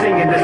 singing this